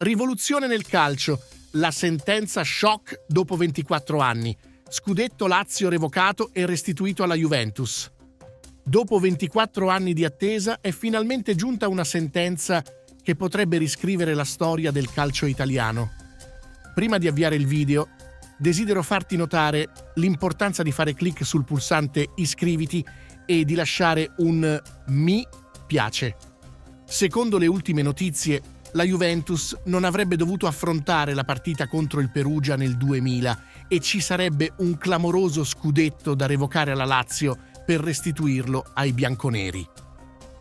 Rivoluzione nel calcio, la sentenza shock dopo 24 anni. Scudetto Lazio revocato e restituito alla Juventus. Dopo 24 anni di attesa è finalmente giunta una sentenza che potrebbe riscrivere la storia del calcio italiano. Prima di avviare il video, desidero farti notare l'importanza di fare clic sul pulsante iscriviti e di lasciare un mi piace. Secondo le ultime notizie, la Juventus non avrebbe dovuto affrontare la partita contro il Perugia nel 2000 e ci sarebbe un clamoroso scudetto da revocare alla Lazio per restituirlo ai bianconeri.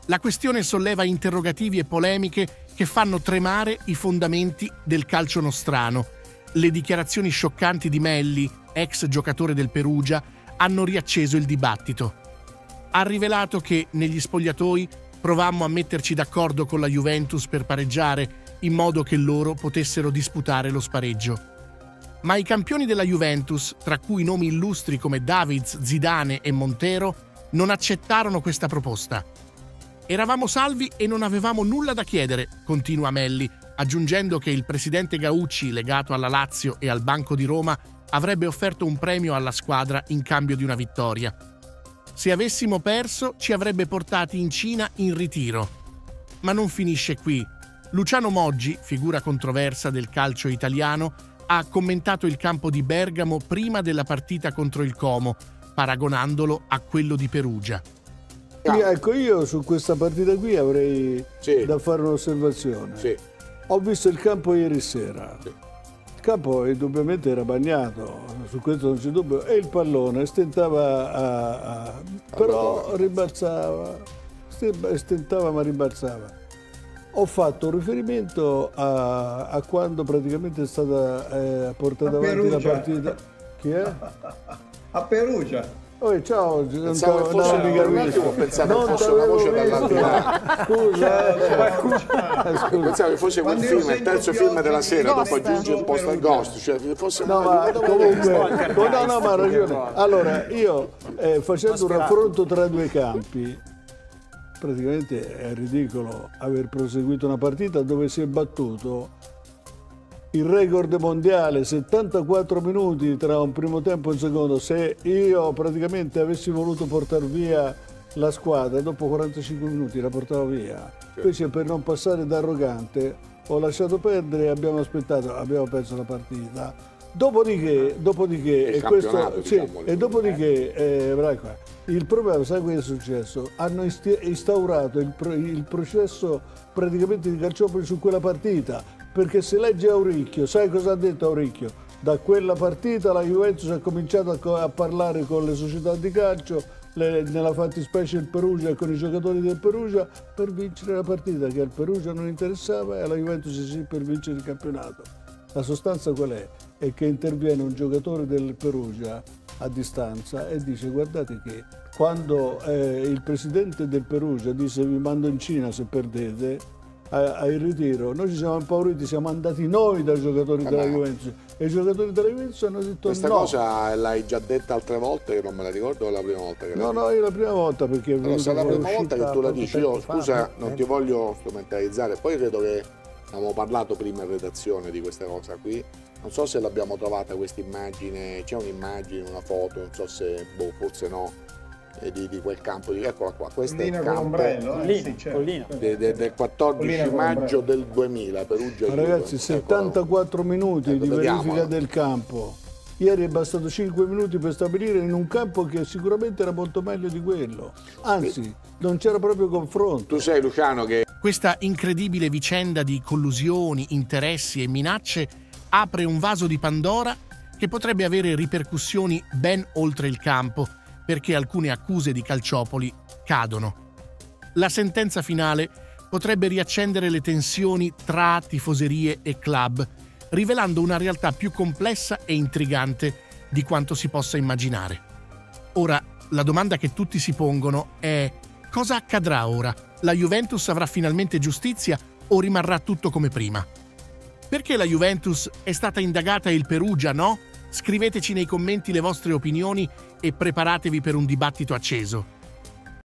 La questione solleva interrogativi e polemiche che fanno tremare i fondamenti del calcio nostrano. Le dichiarazioni scioccanti di Melli, ex giocatore del Perugia, hanno riacceso il dibattito. Ha rivelato che negli spogliatoi Provammo a metterci d'accordo con la Juventus per pareggiare, in modo che loro potessero disputare lo spareggio. Ma i campioni della Juventus, tra cui nomi illustri come Davids, Zidane e Montero, non accettarono questa proposta. Eravamo salvi e non avevamo nulla da chiedere, continua Melli, aggiungendo che il presidente Gaucci, legato alla Lazio e al Banco di Roma, avrebbe offerto un premio alla squadra in cambio di una vittoria. Se avessimo perso ci avrebbe portati in Cina in ritiro. Ma non finisce qui. Luciano Moggi, figura controversa del calcio italiano, ha commentato il campo di Bergamo prima della partita contro il Como, paragonandolo a quello di Perugia. Ecco, io su questa partita qui avrei sì. da fare un'osservazione. Sì. Ho visto il campo ieri sera. Sì campo indubbiamente era bagnato, su questo non c'è dubbio, e il pallone stentava a, a però ribalzava, stentava ma ribalzava. Ho fatto un riferimento a, a quando praticamente è stata eh, portata avanti la partita. Chi è? A Perugia. Oh, ciao, pensavo non fosse, un attimo pensavo non fosse una voce dall'aldilà. Scusa, scusa. Pensavo che fosse quel film, il terzo film della sera, dopo aggiunge un posto al ghost. Cioè, fosse no, ma comunque, no, no, ma ha ragione. Allora, io eh, facendo un raffronto tra due campi, praticamente è ridicolo aver proseguito una partita dove si è battuto il record mondiale 74 minuti tra un primo tempo e un secondo. Se io praticamente avessi voluto portare via la squadra dopo 45 minuti la portavo via. Invece per non passare da arrogante ho lasciato perdere e abbiamo aspettato abbiamo perso la partita. Dopodiché, dopodiché e, questo, sì, diciamo, e dopodiché eh, il problema sai cosa è successo? Hanno instaurato il, il processo praticamente di Calciopoli su quella partita perché se legge Auricchio, sai cosa ha detto Auricchio? Da quella partita la Juventus ha cominciato a, a parlare con le società di calcio, le, nella fattispecie il Perugia e con i giocatori del Perugia per vincere la partita che al Perugia non interessava e alla Juventus sì per vincere il campionato. La sostanza qual è? È che interviene un giocatore del Perugia a distanza e dice guardate che quando eh, il presidente del Perugia disse vi mando in Cina se perdete, al ritiro, noi ci siamo impauriti, siamo andati noi dai giocatori eh della Juventus. E i giocatori della Juventus hanno detto Questa no. Questa cosa l'hai già detta altre volte, che non me la ricordo, o è la prima volta che la No, no, è la prima volta perché allora, se è la prima volta che tu la dici, io scusa, non ti voglio strumentalizzare, poi credo che abbiamo parlato prima in redazione di questa cosa qui, non so se l'abbiamo trovata questa immagine, c'è un'immagine, una foto, non so se, boh, forse no, di, di, quel campo di eccola qua. Questo Collina è il campo ombrello, eh? sì, certo. de, de, del 14 Collina maggio del 2000 Perugia Ma ragazzi 74 ecco, minuti ecco, di verifica del campo. Ieri è bastato 5 minuti per stabilire in un campo che sicuramente era molto meglio di quello. Anzi sì. non c'era proprio confronto. Tu sai Luciano che questa incredibile vicenda di collusioni interessi e minacce apre un vaso di Pandora che potrebbe avere ripercussioni ben oltre il campo perché alcune accuse di Calciopoli cadono. La sentenza finale potrebbe riaccendere le tensioni tra tifoserie e club, rivelando una realtà più complessa e intrigante di quanto si possa immaginare. Ora, la domanda che tutti si pongono è cosa accadrà ora? La Juventus avrà finalmente giustizia o rimarrà tutto come prima? Perché la Juventus è stata indagata e il Perugia no? Scriveteci nei commenti le vostre opinioni e preparatevi per un dibattito acceso.